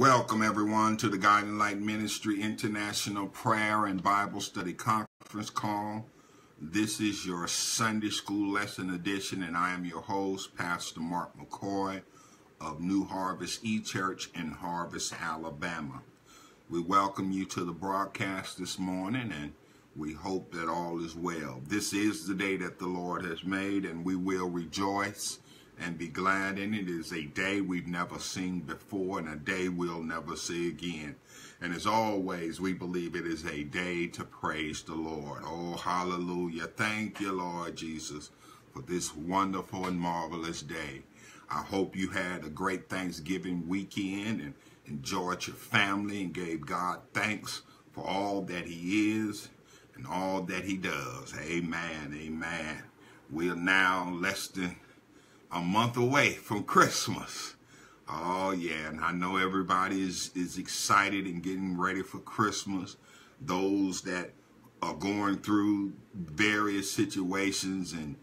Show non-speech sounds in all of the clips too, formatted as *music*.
Welcome, everyone, to the Guiding Light Ministry International Prayer and Bible Study Conference Call. This is your Sunday School Lesson Edition, and I am your host, Pastor Mark McCoy of New Harvest E Church in Harvest, Alabama. We welcome you to the broadcast this morning, and we hope that all is well. This is the day that the Lord has made, and we will rejoice and be glad in it. It is a day we've never seen before and a day we'll never see again. And as always, we believe it is a day to praise the Lord. Oh, hallelujah. Thank you, Lord Jesus, for this wonderful and marvelous day. I hope you had a great Thanksgiving weekend and enjoyed your family and gave God thanks for all that he is and all that he does. Amen. Amen. We are now less than a month away from Christmas. Oh yeah, and I know everybody is, is excited and getting ready for Christmas. Those that are going through various situations and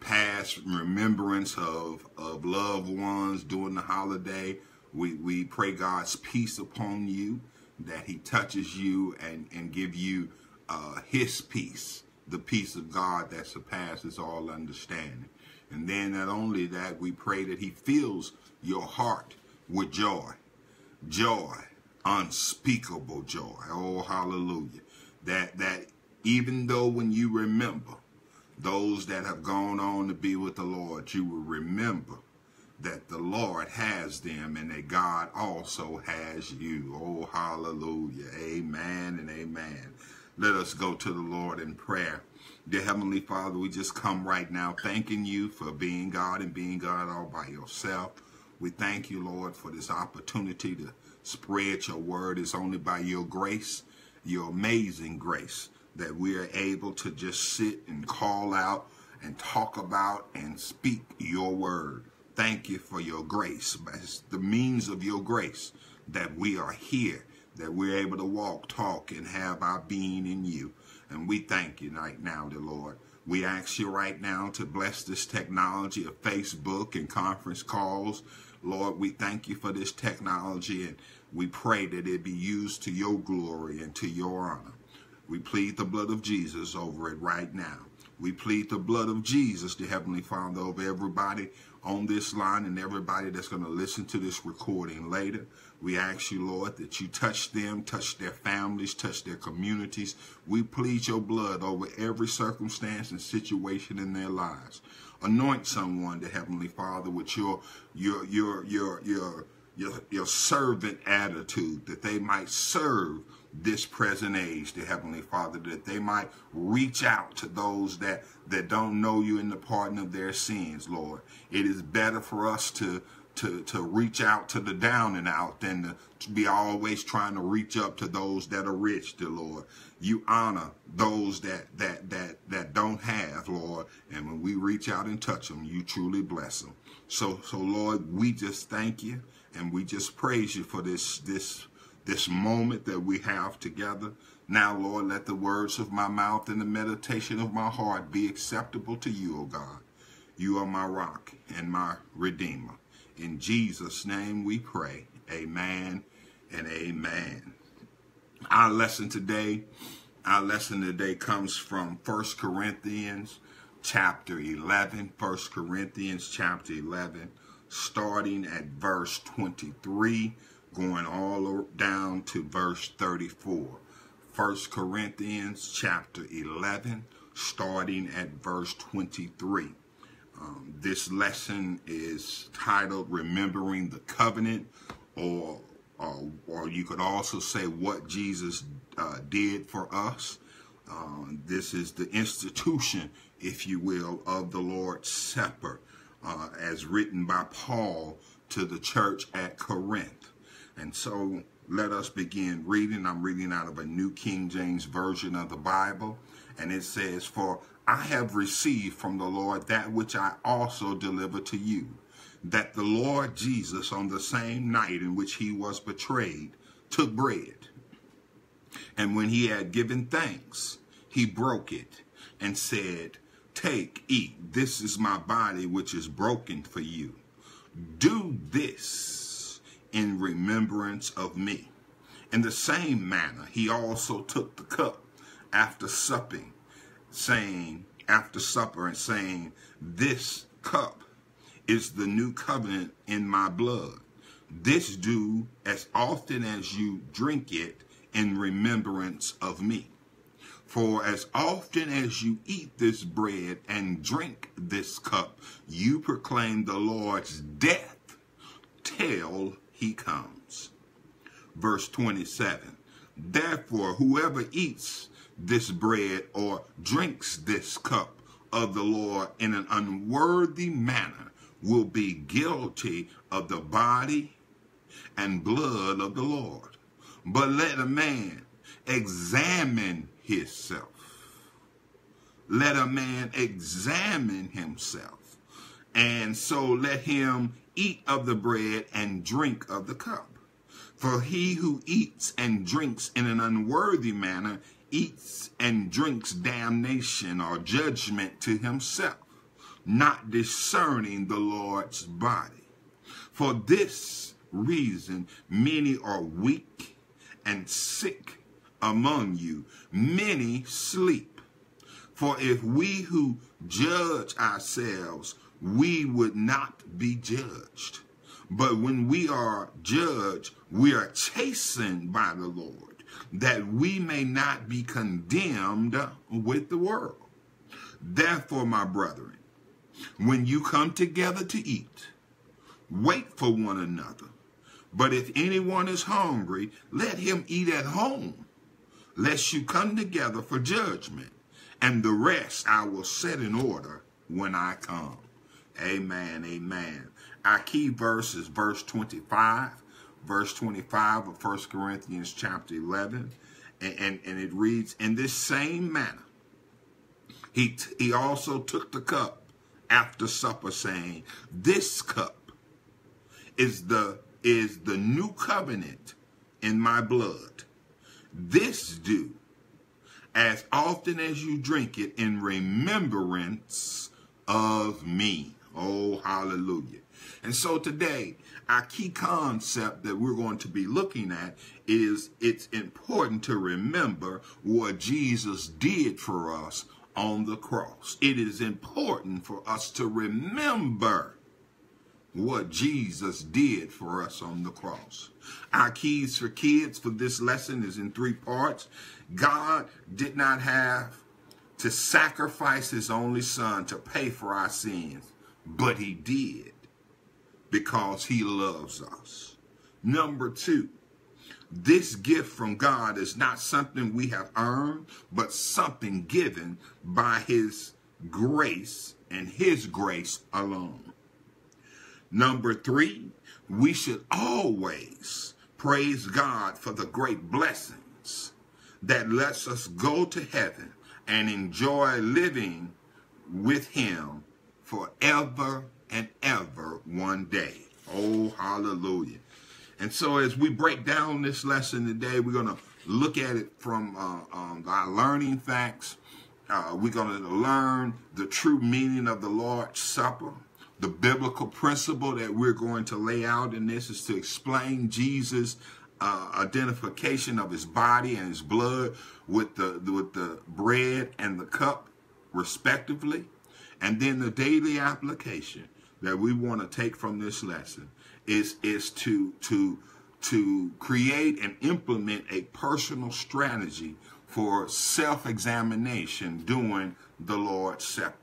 past remembrance of, of loved ones during the holiday, we, we pray God's peace upon you, that he touches you and, and give you uh, his peace, the peace of God that surpasses all understanding. And then not only that, we pray that he fills your heart with joy. Joy, unspeakable joy. Oh, hallelujah. That, that even though when you remember those that have gone on to be with the Lord, you will remember that the Lord has them and that God also has you. Oh, hallelujah. Amen and amen. Let us go to the Lord in prayer. Dear Heavenly Father, we just come right now thanking you for being God and being God all by yourself. We thank you, Lord, for this opportunity to spread your word. It's only by your grace, your amazing grace, that we are able to just sit and call out and talk about and speak your word. Thank you for your grace. It's the means of your grace that we are here, that we're able to walk, talk, and have our being in you. And we thank you right now, dear Lord. We ask you right now to bless this technology of Facebook and conference calls. Lord, we thank you for this technology and we pray that it be used to your glory and to your honor. We plead the blood of Jesus over it right now. We plead the blood of Jesus, the Heavenly Father, over everybody on this line and everybody that's going to listen to this recording later. We ask you, Lord, that you touch them, touch their families, touch their communities. We plead your blood over every circumstance and situation in their lives. Anoint someone, the Heavenly Father, with your your your your your your, your servant attitude, that they might serve this present age, the Heavenly Father, that they might reach out to those that, that don't know you in the pardon of their sins, Lord. It is better for us to to, to reach out to the down and out than to, to be always trying to reach up to those that are rich, dear Lord. You honor those that that that that don't have, Lord. And when we reach out and touch them, you truly bless them. So so Lord, we just thank you and we just praise you for this this this moment that we have together. Now, Lord, let the words of my mouth and the meditation of my heart be acceptable to you, O God. You are my rock and my redeemer. In Jesus' name we pray. Amen and amen. Our lesson today, our lesson today comes from 1 Corinthians chapter 11. 1 Corinthians chapter 11, starting at verse 23 going all down to verse 34. 1 Corinthians chapter 11, starting at verse 23. Um, this lesson is titled Remembering the Covenant, or, or, or you could also say what Jesus uh, did for us. Uh, this is the institution, if you will, of the Lord's Supper, uh, as written by Paul to the church at Corinth. And so let us begin reading. I'm reading out of a New King James Version of the Bible. And it says, For I have received from the Lord that which I also deliver to you, that the Lord Jesus, on the same night in which he was betrayed, took bread. And when he had given thanks, he broke it and said, Take, eat, this is my body which is broken for you. Do this in remembrance of me. In the same manner, he also took the cup after supping, saying, after supper, and saying, This cup is the new covenant in my blood. This do as often as you drink it in remembrance of me. For as often as you eat this bread and drink this cup, you proclaim the Lord's death till he comes. Verse 27 Therefore, whoever eats this bread or drinks this cup of the Lord in an unworthy manner will be guilty of the body and blood of the Lord. But let a man examine himself. Let a man examine himself. And so let him eat of the bread and drink of the cup. For he who eats and drinks in an unworthy manner eats and drinks damnation or judgment to himself, not discerning the Lord's body. For this reason, many are weak and sick among you. Many sleep. For if we who judge ourselves, we would not be judged. But when we are judged, we are chastened by the Lord, that we may not be condemned with the world. Therefore, my brethren, when you come together to eat, wait for one another. But if anyone is hungry, let him eat at home, lest you come together for judgment. And the rest I will set in order when I come. Amen, amen. Our key verse is verse 25, verse 25 of 1 Corinthians chapter 11. And, and, and it reads, In this same manner, he, he also took the cup after supper, saying, This cup is the is the new covenant in my blood. This do as often as you drink it in remembrance of me. Oh, hallelujah. And so today, our key concept that we're going to be looking at is it's important to remember what Jesus did for us on the cross. It is important for us to remember what Jesus did for us on the cross. Our keys for kids for this lesson is in three parts. God did not have to sacrifice his only son to pay for our sins, but he did because he loves us. Number two, this gift from God is not something we have earned, but something given by his grace and his grace alone. Number three, we should always praise God for the great blessings that lets us go to heaven and enjoy living with him forever and ever one day. Oh, hallelujah. And so as we break down this lesson today, we're going to look at it from uh, um, our learning facts. Uh, we're going to learn the true meaning of the Lord's Supper. The biblical principle that we're going to lay out in this is to explain Jesus' uh, identification of his body and his blood with the with the bread and the cup, respectively, and then the daily application that we want to take from this lesson is is to to to create and implement a personal strategy for self-examination during the Lord's Supper.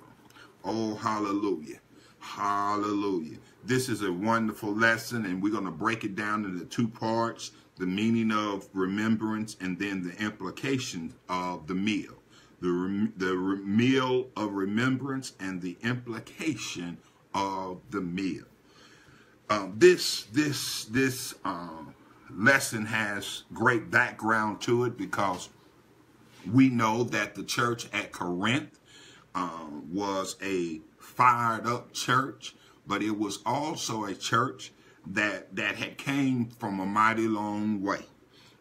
Oh, hallelujah. Hallelujah. This is a wonderful lesson, and we're going to break it down into two parts the meaning of remembrance and then the implications of the meal. The, the meal of remembrance and the implication of the meal. Um, this this this um, lesson has great background to it because we know that the church at Corinth um, was a fired up church, but it was also a church that that had came from a mighty long way.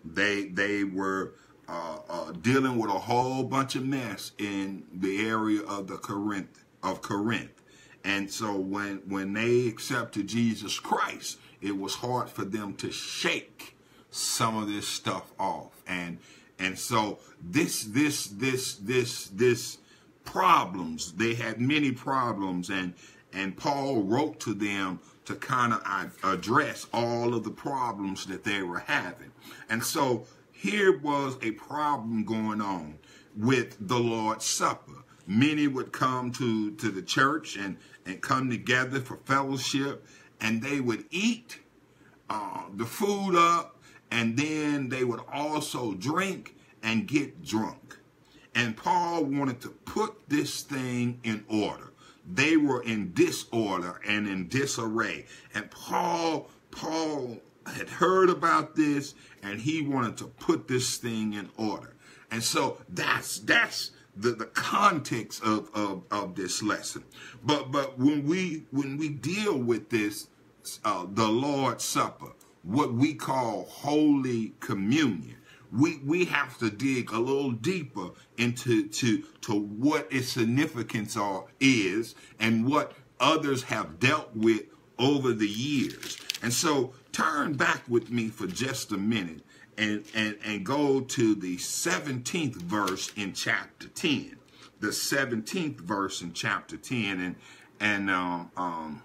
They they were uh, uh, dealing with a whole bunch of mess in the area of the Corinth of Corinth, and so when when they accepted Jesus Christ, it was hard for them to shake some of this stuff off. And and so this this this this this problems, they had many problems and and Paul wrote to them to kind of address all of the problems that they were having. And so here was a problem going on with the Lord's Supper. Many would come to, to the church and, and come together for fellowship, and they would eat uh, the food up, and then they would also drink and get drunk. And Paul wanted to put this thing in order they were in disorder and in disarray. And Paul, Paul had heard about this and he wanted to put this thing in order. And so that's that's the, the context of, of, of this lesson. But but when we when we deal with this uh, the Lord's Supper, what we call Holy Communion, we we have to dig a little deeper into to to what its significance are is and what others have dealt with over the years. And so turn back with me for just a minute and and and go to the 17th verse in chapter 10. The 17th verse in chapter 10 and and um, um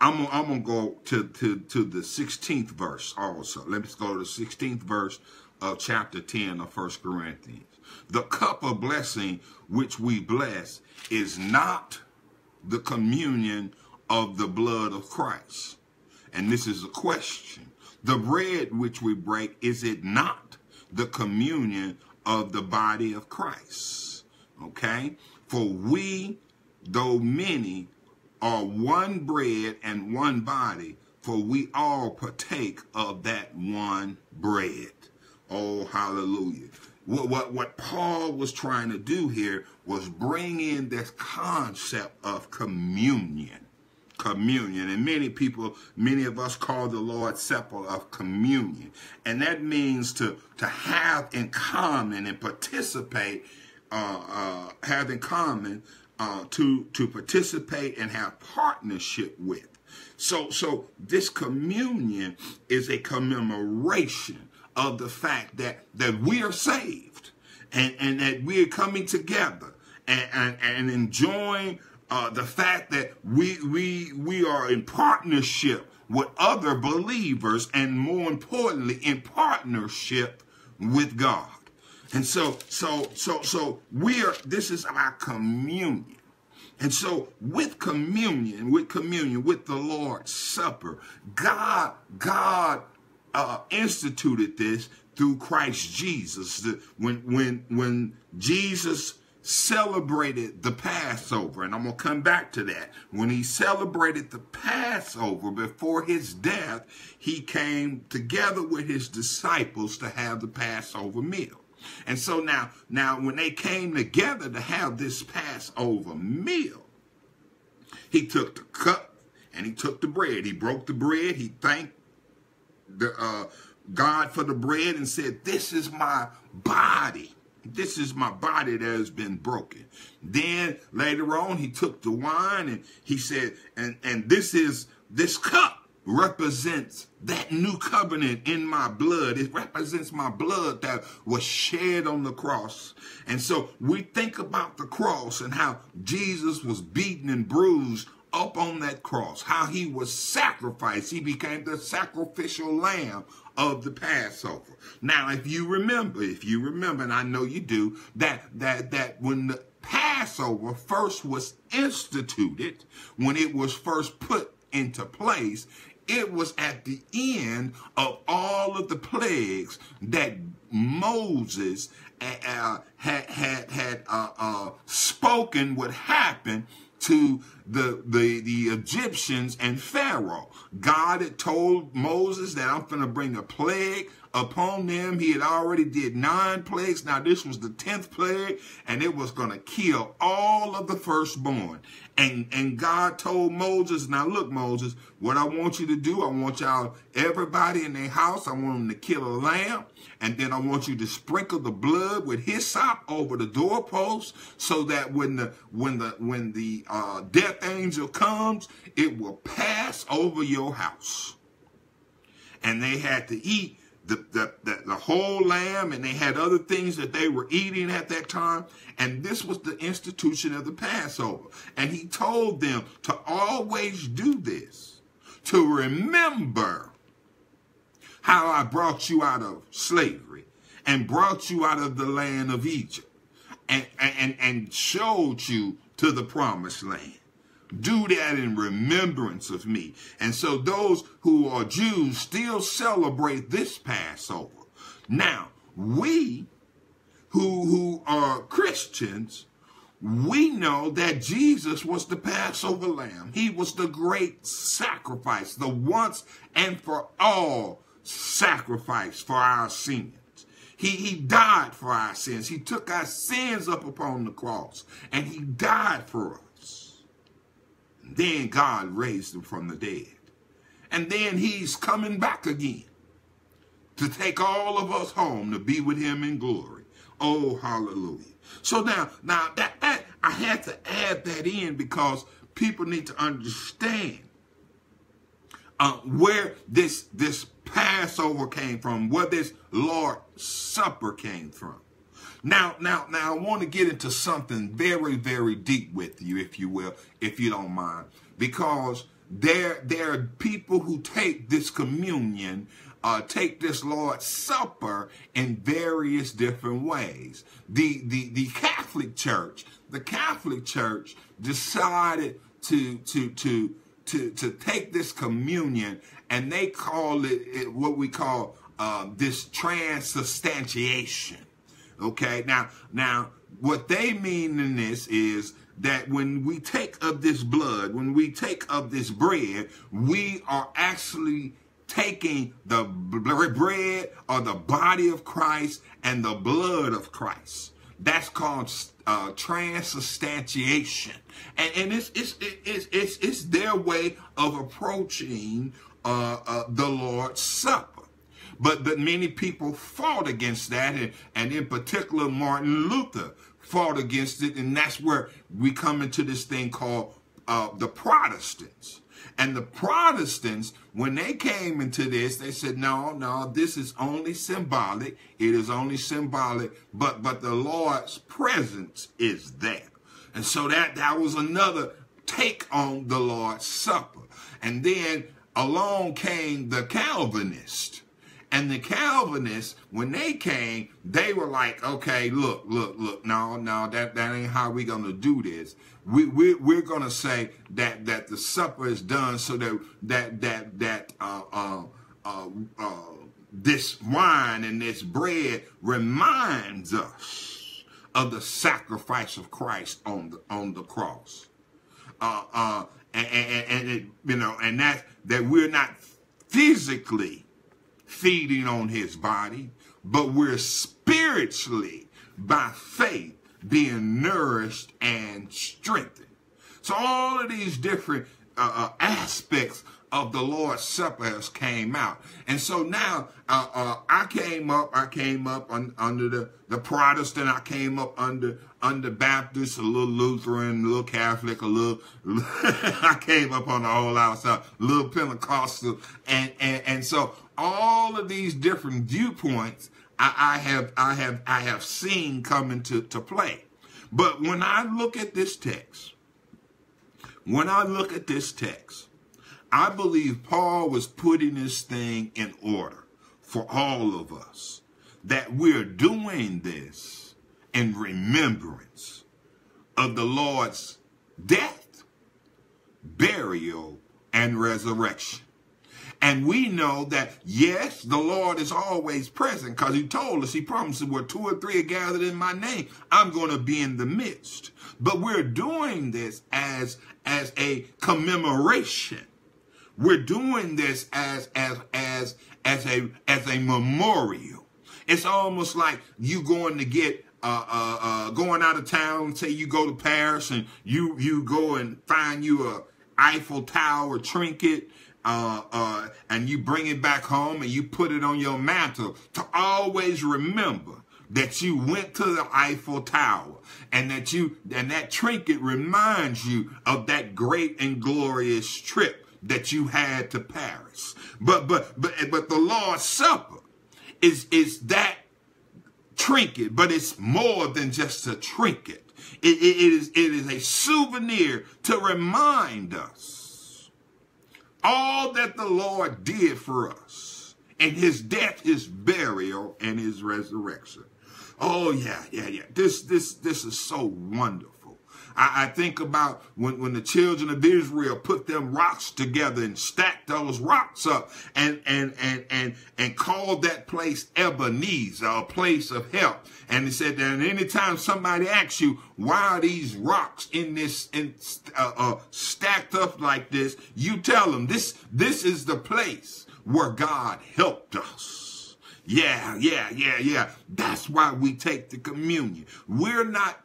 I'm I'm gonna go to, to, to the 16th verse also. Let me go to the 16th verse of chapter 10 of First Corinthians. The cup of blessing which we bless is not the communion of the blood of Christ. And this is a question. The bread which we break, is it not the communion of the body of Christ? Okay? For we, though many, are one bread and one body, for we all partake of that one bread. Oh, hallelujah. What, what, what Paul was trying to do here was bring in this concept of communion. Communion. And many people, many of us call the Lord Supper of communion. And that means to, to have in common and participate, uh, uh, have in common uh, to to participate and have partnership with. So so this communion is a commemoration of the fact that that we are saved and and that we are coming together and and, and enjoying uh, the fact that we we we are in partnership with other believers and more importantly in partnership with God. And so, so, so, so we are, this is our communion. And so with communion, with communion, with the Lord's Supper, God, God uh, instituted this through Christ Jesus. The, when, when, when Jesus celebrated the Passover, and I'm going to come back to that. When he celebrated the Passover before his death, he came together with his disciples to have the Passover meal. And so now, now when they came together to have this Passover meal, he took the cup and he took the bread. He broke the bread. He thanked the uh, God for the bread and said, "This is my body." This is my body that has been broken. Then later on, he took the wine and he said, and, and this is this cup represents that new covenant in my blood. It represents my blood that was shed on the cross. And so we think about the cross and how Jesus was beaten and bruised up on that cross, how he was sacrificed. He became the sacrificial lamb of the Passover. Now, if you remember, if you remember, and I know you do, that that that when the Passover first was instituted, when it was first put into place, it was at the end of all of the plagues that Moses uh, had had had uh, uh, spoken would happen to the, the, the Egyptians and Pharaoh. God had told Moses that I'm going to bring a plague upon them. He had already did nine plagues. Now this was the 10th plague and it was going to kill all of the firstborn. And, and God told Moses, now look, Moses, what I want you to do, I want y'all, everybody in their house, I want them to kill a lamb. And then I want you to sprinkle the blood with hyssop over the doorpost so that when the, when the, when the, uh, death death angel comes, it will pass over your house. And they had to eat the, the, the, the, whole lamb and they had other things that they were eating at that time. And this was the institution of the Passover. And he told them to always do this, to remember how I brought you out of slavery and brought you out of the land of Egypt and, and, and showed you to the promised land. Do that in remembrance of me. And so those who are Jews still celebrate this Passover. Now, we who, who are Christians, we know that Jesus was the Passover lamb. He was the great sacrifice, the once and for all sacrifice for our sins. He, he died for our sins. He took our sins up upon the cross and he died for us. Then God raised him from the dead. And then he's coming back again to take all of us home to be with him in glory. Oh, hallelujah. So now, now that, that I had to add that in because people need to understand uh, where this this Passover came from, where this Lord's Supper came from. Now, now, now, I want to get into something very, very deep with you, if you will, if you don't mind, because there, there are people who take this communion, uh, take this Lord's Supper in various different ways. The, the, the Catholic Church, the Catholic Church decided to, to, to, to, to take this communion and they call it, it what we call uh, this transubstantiation. Okay, now, now, what they mean in this is that when we take of this blood, when we take of this bread, we are actually taking the bread or the body of Christ and the blood of Christ. That's called uh, transubstantiation, and, and it's, it's it's it's it's their way of approaching uh, uh, the Lord's Supper. But but many people fought against that, and, and in particular Martin Luther fought against it, and that's where we come into this thing called uh, the Protestants. And the Protestants, when they came into this, they said, no, no, this is only symbolic. It is only symbolic, but but the Lord's presence is there. And so that, that was another take on the Lord's Supper. And then along came the Calvinists. And the Calvinists, when they came, they were like, okay, look, look, look, no, no, that, that ain't how we gonna do this. We, we, we're gonna say that, that the supper is done so that, that, that, that, uh, uh, uh, uh, this wine and this bread reminds us of the sacrifice of Christ on the, on the cross. Uh, uh, and, and, and it, you know, and that, that we're not physically feeding on his body, but we're spiritually, by faith, being nourished and strengthened. So all of these different uh, uh, aspects of the Lord's Supper has came out. And so now uh, uh, I came up, I came up un, under the, the Protestant, I came up under under Baptist, a little Lutheran, a little Catholic, a little, *laughs* I came up on the whole outside, a little Pentecostal. And, and, and so all of these different viewpoints I, I have, I have, I have seen come into to play. But when I look at this text, when I look at this text, I believe Paul was putting this thing in order for all of us. That we're doing this in remembrance of the Lord's death, burial, and resurrection. And we know that, yes, the Lord is always present because he told us, he promised where two or three are gathered in my name, I'm going to be in the midst. But we're doing this as, as a commemoration we're doing this as as as as a as a memorial. It's almost like you going to get uh, uh, uh, going out of town. Say you go to Paris and you you go and find you a Eiffel Tower trinket. Uh, uh, and you bring it back home and you put it on your mantle to always remember that you went to the Eiffel Tower and that you and that trinket reminds you of that great and glorious trip that you had to Paris. But but but but the Lord's Supper is is that trinket, but it's more than just a trinket. It, it, it is it is a souvenir to remind us all that the Lord did for us and his death, his burial, and his resurrection. Oh yeah, yeah, yeah. This this this is so wonderful. I, I, think about when, when the children of Israel put them rocks together and stacked those rocks up and and and and and called that place Ebenezer, a place of help. And he said that anytime somebody asks you why are these rocks in this in, uh, uh, stacked up like this, you tell them this this is the place where God helped us. Yeah, yeah, yeah, yeah. That's why we take the communion. We're not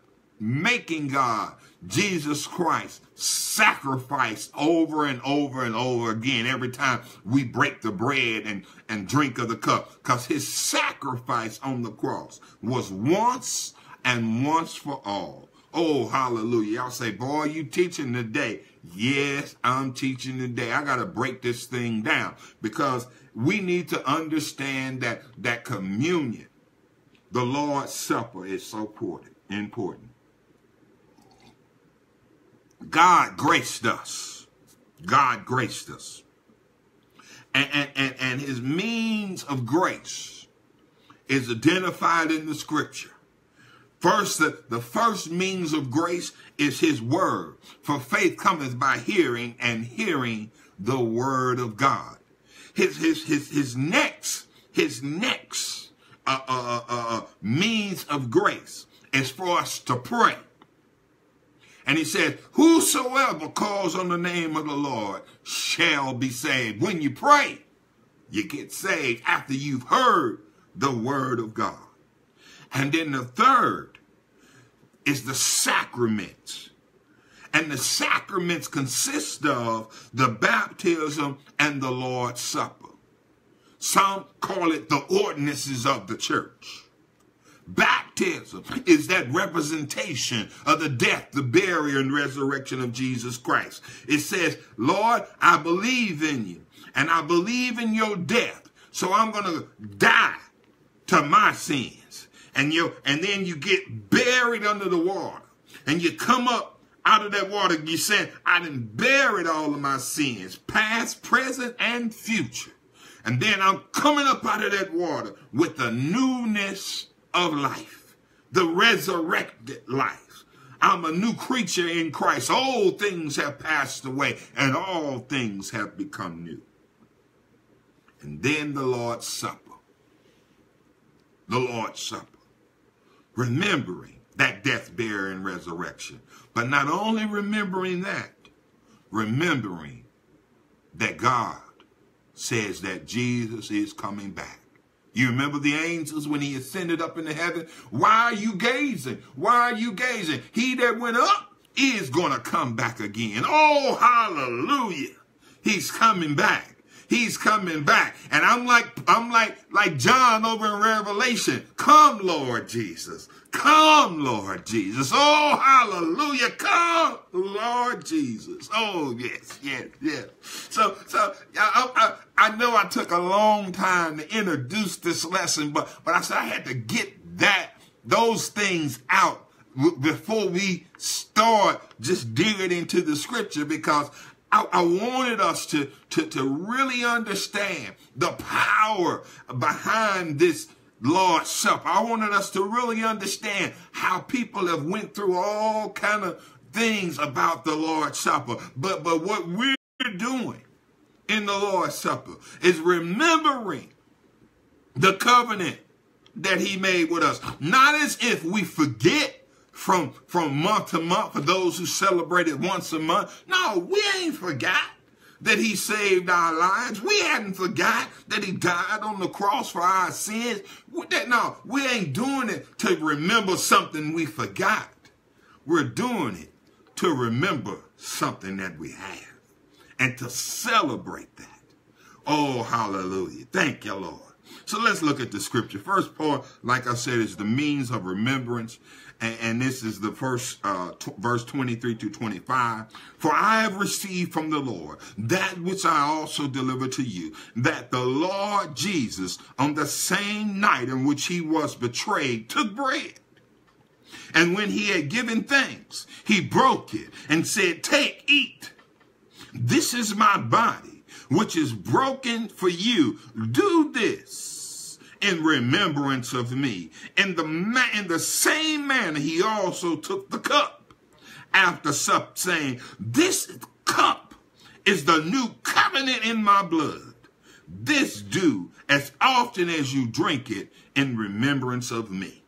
making God, Jesus Christ, sacrifice over and over and over again every time we break the bread and, and drink of the cup. Because his sacrifice on the cross was once and once for all. Oh, hallelujah. Y'all say, boy, you teaching today. Yes, I'm teaching today. I got to break this thing down because we need to understand that that communion, the Lord's Supper is so important. important. God graced us. God graced us. And, and, and, and his means of grace is identified in the scripture. First, the, the first means of grace is his word. For faith cometh by hearing, and hearing the word of God. His his his his next his next uh, uh, uh, uh means of grace is for us to pray. And he said, whosoever calls on the name of the Lord shall be saved. When you pray, you get saved after you've heard the word of God. And then the third is the sacraments. And the sacraments consist of the baptism and the Lord's Supper. Some call it the ordinances of the church. Baptism is that representation of the death, the burial, and resurrection of Jesus Christ. It says, Lord, I believe in you, and I believe in your death, so I'm going to die to my sins. And you and then you get buried under the water, and you come up out of that water, you say, I done buried all of my sins, past, present, and future. And then I'm coming up out of that water with the newness of life, the resurrected life. I'm a new creature in Christ. Old things have passed away and all things have become new. And then the Lord's Supper. The Lord's Supper. Remembering that death, burial, and resurrection. But not only remembering that, remembering that God says that Jesus is coming back. You remember the angels when he ascended up into heaven? Why are you gazing? Why are you gazing? He that went up is going to come back again. Oh, hallelujah. He's coming back. He's coming back. And I'm like, I'm like, like John over in Revelation. Come, Lord Jesus. Come, Lord Jesus. Oh, hallelujah. Come, Lord Jesus. Oh, yes, yes, yes. So, so I, I, I know I took a long time to introduce this lesson, but, but I said I had to get that, those things out before we start just digging into the scripture because I, I, wanted us to, to, to really understand the power behind this Lord's Supper. I wanted us to really understand how people have went through all kind of things about the Lord's Supper. But, but what we're doing in the Lord's Supper is remembering the covenant that he made with us. Not as if we forget from, from month to month for those who celebrate it once a month. No, we ain't forgot that he saved our lives. We hadn't forgot that he died on the cross for our sins. No, we ain't doing it to remember something we forgot. We're doing it to remember something that we have and to celebrate that. Oh, hallelujah. Thank you, Lord. So let's look at the scripture. First part, like I said, is the means of remembrance. And, this is the first uh, verse 23 to 25. For I have received from the Lord that which I also delivered to you, that the Lord Jesus, on the same night in which he was betrayed, took bread. And when he had given thanks, he broke it and said, Take, eat. This is my body, which is broken for you. Do this in remembrance of me. In the, in the same manner, he also took the cup after sup, saying, This cup is the new covenant in my blood. This do as often as you drink it in remembrance of me.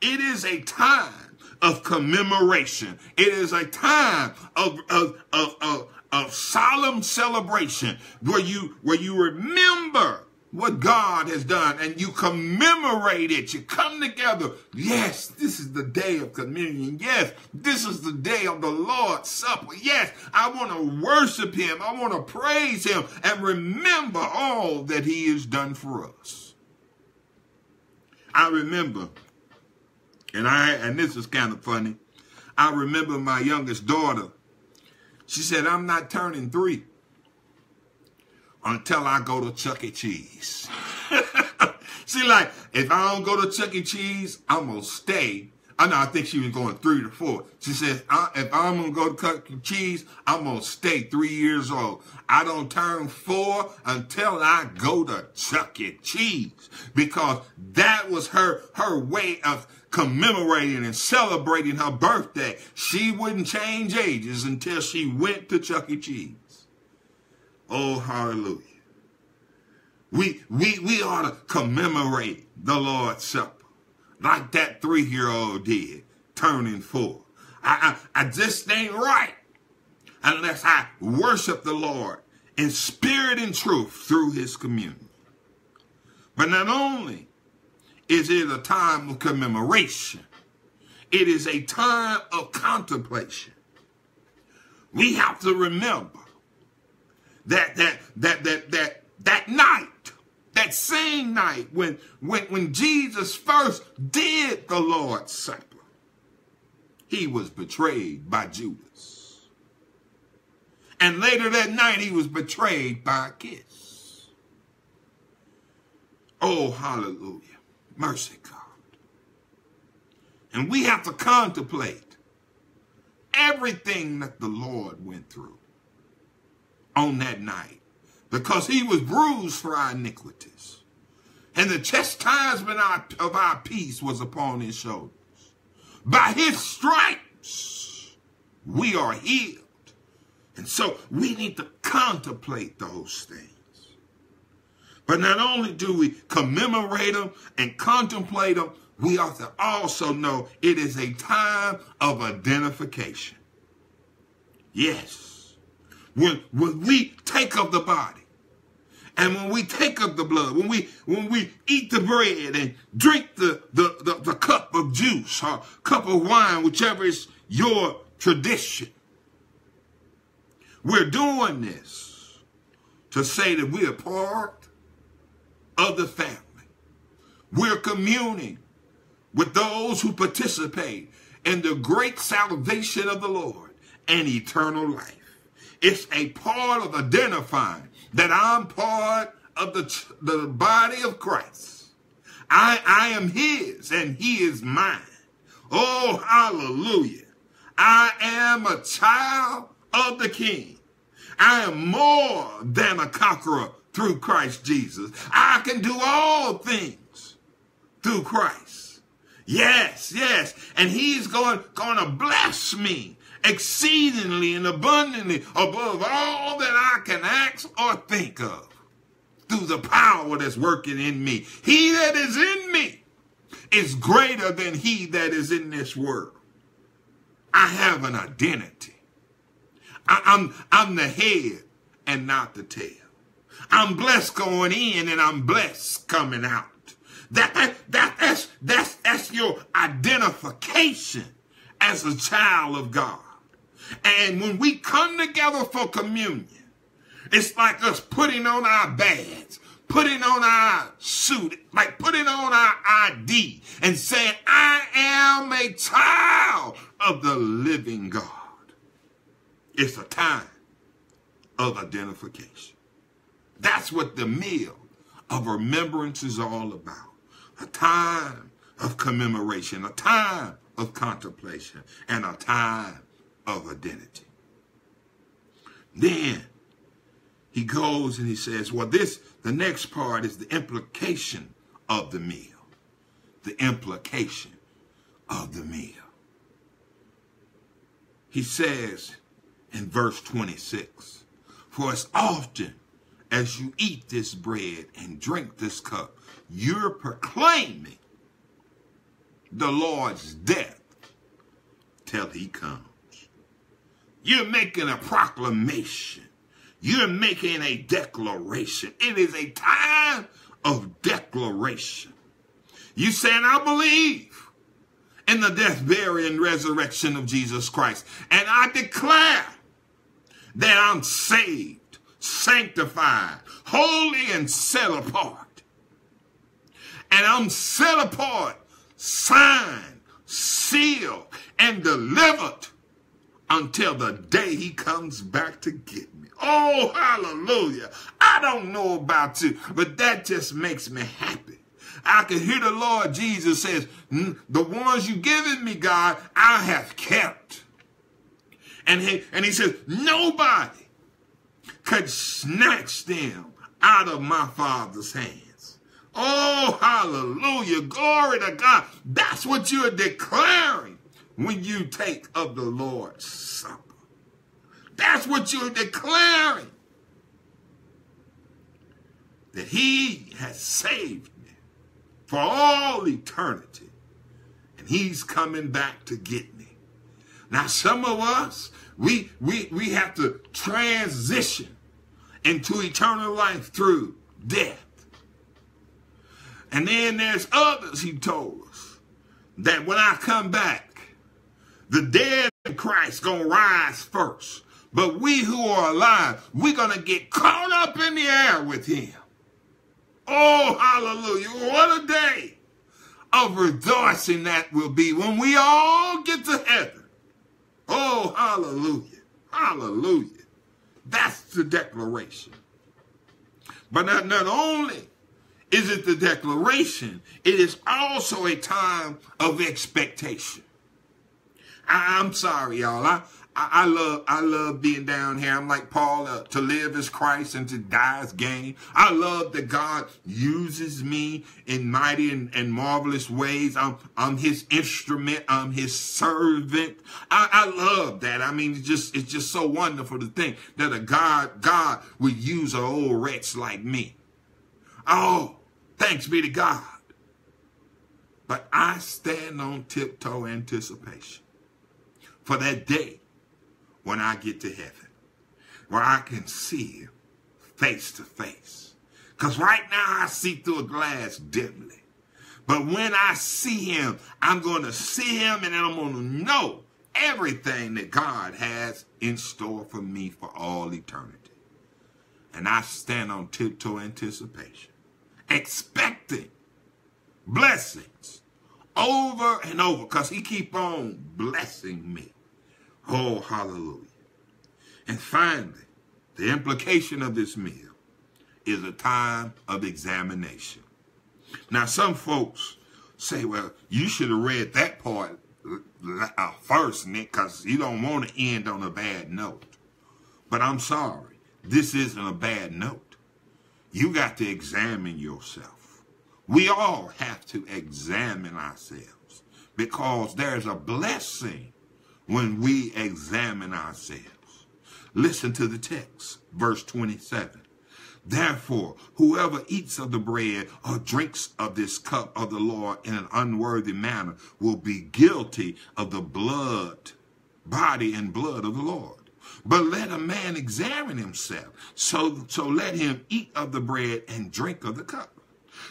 It is a time of commemoration. It is a time of, of, of, of, of solemn celebration where you, where you remember what God has done and you commemorate it. You come together. Yes, this is the day of communion. Yes, this is the day of the Lord's Supper. Yes, I want to worship him. I want to praise him and remember all that he has done for us. I remember and I and this is kind of funny. I remember my youngest daughter. She said, I'm not turning three until I go to Chuck E. Cheese. *laughs* See, like, if I don't go to Chuck E. Cheese, I'm going to stay. I know, I think she was going three to four. She said, if I'm going to go to Chuck E. Cheese, I'm going to stay three years old. I don't turn four until I go to Chuck E. Cheese because that was her, her way of commemorating and celebrating her birthday. She wouldn't change ages until she went to Chuck E. Cheese. Oh, hallelujah. We, we, we ought to commemorate the Lord's Supper like that three-year-old did, turning four. I, I, I just ain't right unless I worship the Lord in spirit and truth through his communion. But not only is it a time of commemoration. It is a time of contemplation. We have to remember that that that that that that night, that same night when when when Jesus first did the Lord's Supper, he was betrayed by Judas. And later that night he was betrayed by a kiss. Oh, hallelujah. Mercy, God. And we have to contemplate everything that the Lord went through on that night because he was bruised for our iniquities. And the chastisement of our peace was upon his shoulders. By his stripes, we are healed. And so we need to contemplate those things. But not only do we commemorate them and contemplate them, we ought to also know it is a time of identification. Yes. When, when we take of the body and when we take of the blood, when we when we eat the bread and drink the, the, the, the cup of juice or cup of wine, whichever is your tradition, we're doing this to say that we are part of the family. We're communing with those who participate in the great salvation of the Lord and eternal life. It's a part of identifying that I'm part of the, the body of Christ. I, I am his and he is mine. Oh, hallelujah. I am a child of the king. I am more than a conqueror through Christ Jesus. I can do all things through Christ. Yes, yes. And he's going, going to bless me exceedingly and abundantly above all that I can ask or think of through the power that's working in me. He that is in me is greater than he that is in this world. I have an identity. I, I'm, I'm the head and not the tail. I'm blessed going in and I'm blessed coming out. That, that, that, that's, that's, that's your identification as a child of God. And when we come together for communion, it's like us putting on our badge, putting on our suit, like putting on our ID and saying, I am a child of the living God. It's a time of identification. That's what the meal of remembrance is all about. A time of commemoration, a time of contemplation, and a time of identity. Then he goes and he says, well, this, the next part is the implication of the meal. The implication of the meal. He says in verse 26, for as often as you eat this bread and drink this cup, you're proclaiming the Lord's death till he comes. You're making a proclamation. You're making a declaration. It is a time of declaration. You saying, I believe in the death, burial, and resurrection of Jesus Christ. And I declare that I'm saved, sanctified, holy, and set apart. And I'm set apart, signed, sealed, and delivered until the day he comes back to get me. Oh, hallelujah. I don't know about you, but that just makes me happy. I can hear the Lord Jesus says, the ones you've given me, God, I have kept. And he, and he says, nobody could snatch them out of my father's hands. Oh, hallelujah. Glory to God. That's what you're declaring when you take of the Lord's Supper. That's what you're declaring. That he has saved me for all eternity. And he's coming back to get me. Now, some of us, we, we, we have to transition into eternal life through death. And then there's others, he told us, that when I come back, the dead in Christ gonna rise first. But we who are alive, we're gonna get caught up in the air with him. Oh, hallelujah. What a day of rejoicing that will be when we all get to heaven. Oh, hallelujah. Hallelujah. That's the declaration. But not, not only is it the declaration, it is also a time of expectation. I, am sorry, y'all. I, I, love I love being down here. I'm like Paul, uh, to live as Christ and to die as gain. I love that God uses me in mighty and, and marvelous ways. I'm I'm His instrument. I'm His servant. I, I love that. I mean, it's just it's just so wonderful to think that a God God would use an old wretch like me. Oh, thanks be to God. But I stand on tiptoe anticipation for that day when I get to heaven, where I can see him face to face. Because right now I see through a glass dimly. But when I see him, I'm going to see him and I'm going to know everything that God has in store for me for all eternity. And I stand on tiptoe anticipation, expecting blessings over and over because he keep on blessing me. Oh, hallelujah. And finally, the implication of this meal is a time of examination. Now, some folks say, well, you should have read that part uh, first, Nick, because you don't want to end on a bad note. But I'm sorry, this isn't a bad note. You got to examine yourself. We all have to examine ourselves because there's a blessing when we examine ourselves. Listen to the text, verse 27. Therefore, whoever eats of the bread or drinks of this cup of the Lord in an unworthy manner will be guilty of the blood, body and blood of the Lord. But let a man examine himself, so, so let him eat of the bread and drink of the cup.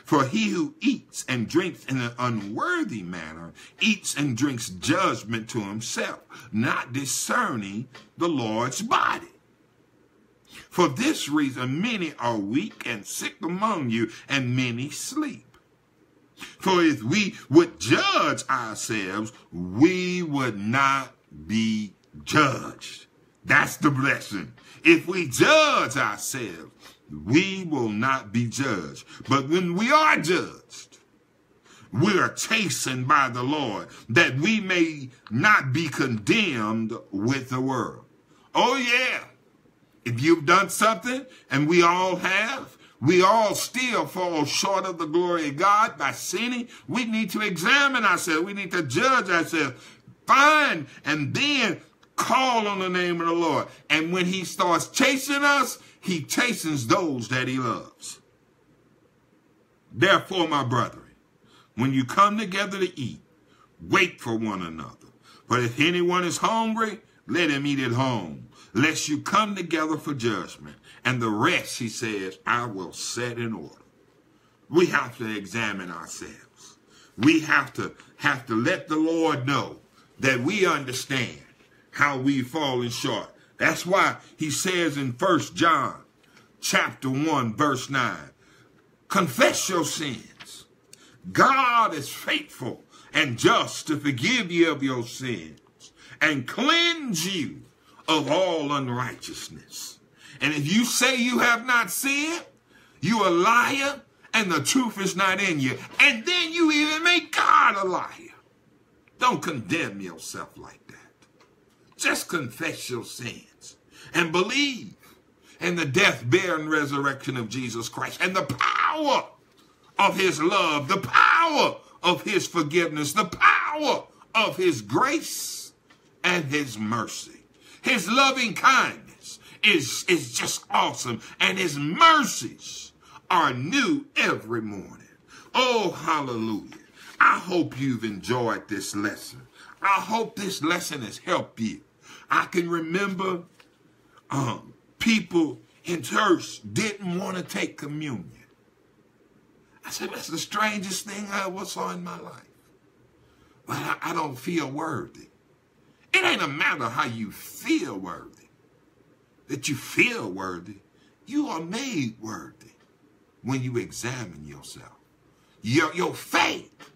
For he who eats and drinks in an unworthy manner eats and drinks judgment to himself, not discerning the Lord's body. For this reason, many are weak and sick among you, and many sleep. For if we would judge ourselves, we would not be judged. That's the blessing. If we judge ourselves, we will not be judged. But when we are judged, we are chastened by the Lord, that we may not be condemned with the world. Oh, yeah. If you've done something, and we all have, we all still fall short of the glory of God by sinning. We need to examine ourselves. We need to judge ourselves. Find and then call on the name of the Lord. And when he starts chasing us, he chastens those that he loves. Therefore, my brethren, when you come together to eat, wait for one another. But if anyone is hungry, let him eat at home, lest you come together for judgment. And the rest, he says, I will set in order. We have to examine ourselves. We have to have to let the Lord know that we understand how we've fallen short. That's why he says in First John chapter 1, verse 9, confess your sins. God is faithful and just to forgive you of your sins and cleanse you of all unrighteousness. And if you say you have not sinned, you a liar and the truth is not in you. And then you even make God a liar. Don't condemn yourself like that. Just confess your sins and believe in the death, burial, and resurrection of Jesus Christ and the power of his love, the power of his forgiveness, the power of his grace and his mercy. His loving kindness is, is just awesome, and his mercies are new every morning. Oh, hallelujah. I hope you've enjoyed this lesson. I hope this lesson has helped you. I can remember um, people in church didn't want to take communion. I said, that's the strangest thing I ever saw in my life. But I, I don't feel worthy. It ain't a matter how you feel worthy. That you feel worthy. You are made worthy when you examine yourself. Your, your faith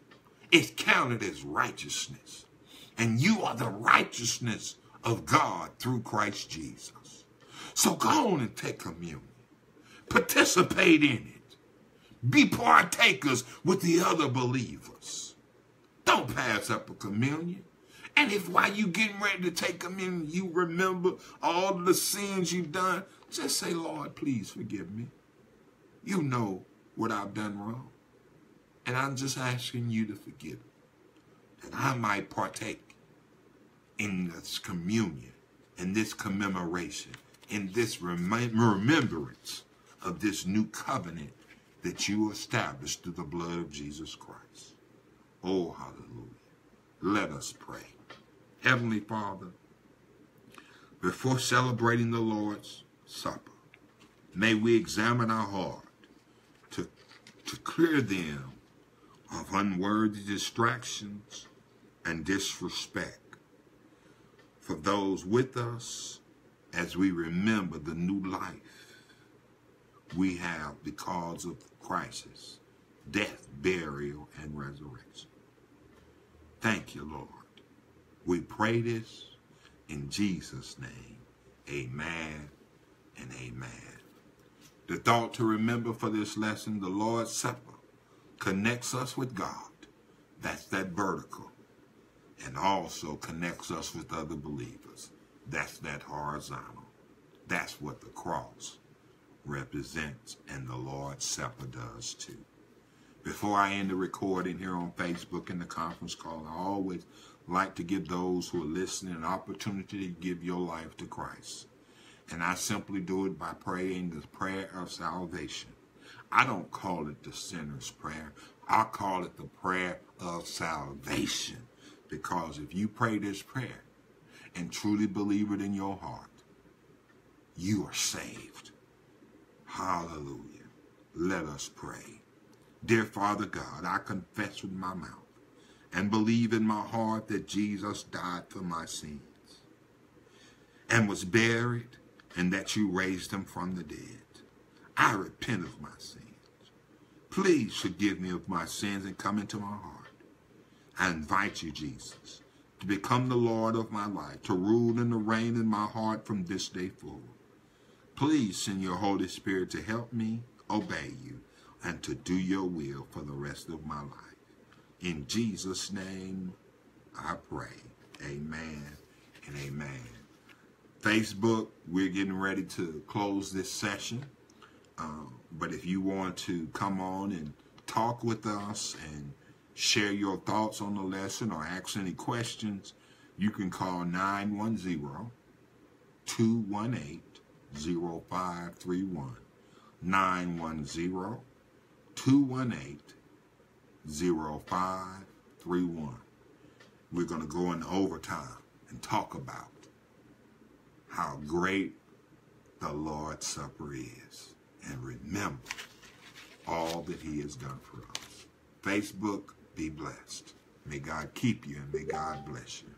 is counted as righteousness. And you are the righteousness of God through Christ Jesus. So go on and take communion. Participate in it. Be partakers with the other believers. Don't pass up a communion. And if while you're getting ready to take communion, you remember all the sins you've done, just say, Lord, please forgive me. You know what I've done wrong. And I'm just asking you to forgive me. That I might partake in this communion, in this commemoration, in this remembrance of this new covenant that you established through the blood of Jesus Christ. Oh, hallelujah. Let us pray. Heavenly Father, before celebrating the Lord's Supper, may we examine our heart to, to clear them of unworthy distractions and disrespect for those with us as we remember the new life we have because of Christ's, death, burial, and resurrection. Thank you, Lord. We pray this in Jesus' name. Amen and amen. The thought to remember for this lesson, the Lord's Supper connects us with God. That's that vertical and also connects us with other believers. That's that horizontal. That's what the cross represents and the Lord's Supper does too. Before I end the recording here on Facebook and the conference call, I always like to give those who are listening an opportunity to give your life to Christ. And I simply do it by praying the prayer of salvation. I don't call it the sinner's prayer. I call it the prayer of salvation. Because if you pray this prayer and truly believe it in your heart, you are saved. Hallelujah. Let us pray. Dear Father God, I confess with my mouth and believe in my heart that Jesus died for my sins and was buried and that you raised him from the dead. I repent of my sins. Please forgive me of my sins and come into my heart. I invite you, Jesus, to become the Lord of my life, to rule and to reign in my heart from this day forward. Please send your Holy Spirit to help me obey you and to do your will for the rest of my life. In Jesus' name, I pray. Amen and amen. Facebook, we're getting ready to close this session. Um, but if you want to come on and talk with us and share your thoughts on the lesson or ask any questions, you can call 910 218 0531. 910 218 0531. We're going to go in overtime and talk about how great the Lord's Supper is and remember all that he has done for us. Facebook, be blessed. May God keep you and may God bless you.